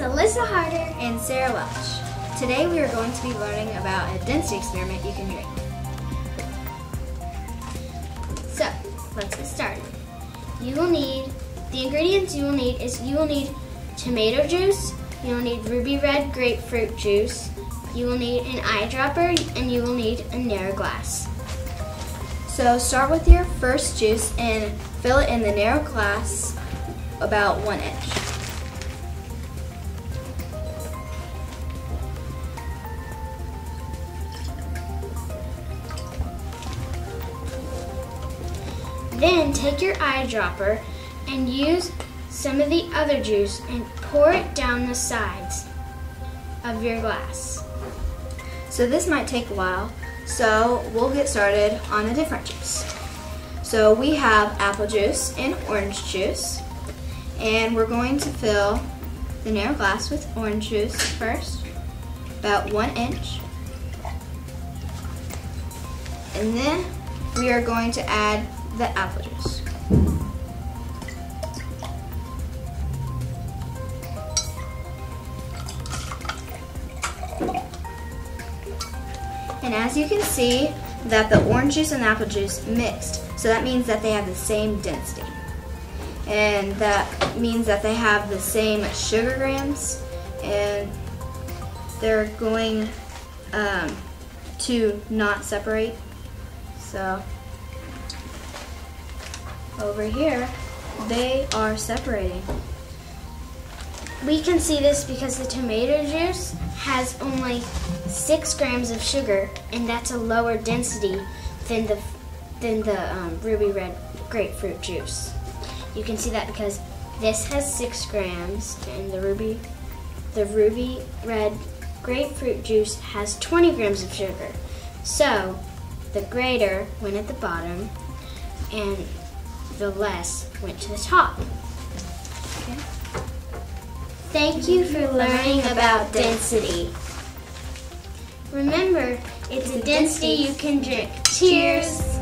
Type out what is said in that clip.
Alyssa Harder and Sara Welch. Today we are going to be learning about a density experiment you can drink. So, let's get started. You will need, the ingredients you will need is you will need tomato juice, you will need ruby red grapefruit juice, you will need an eyedropper, and you will need a narrow glass. So start with your first juice and fill it in the narrow glass about one inch. Then take your eyedropper and use some of the other juice and pour it down the sides of your glass. So this might take a while, so we'll get started on a different juice. So we have apple juice and orange juice, and we're going to fill the narrow glass with orange juice first, about one inch. And then we are going to add the apple juice. And as you can see, that the orange juice and apple juice mixed. So that means that they have the same density. And that means that they have the same sugar grams and they're going um, to not separate. So over here, they are separating. We can see this because the tomato juice has only six grams of sugar, and that's a lower density than the than the um, ruby red grapefruit juice. You can see that because this has six grams, and the ruby the ruby red grapefruit juice has 20 grams of sugar. So the greater went at the bottom, and the less went to the top. Thank you for learning about density. Remember, it's a density you can drink. Cheers!